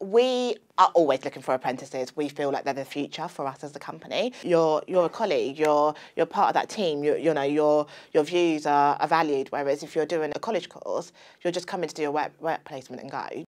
we are always looking for apprentices. We feel like they're the future for us as a company. You're you're a colleague. You're you're part of that team. You you know your your views are, are valued. Whereas if you're doing a college course, you're just coming to do your work, work placement and go.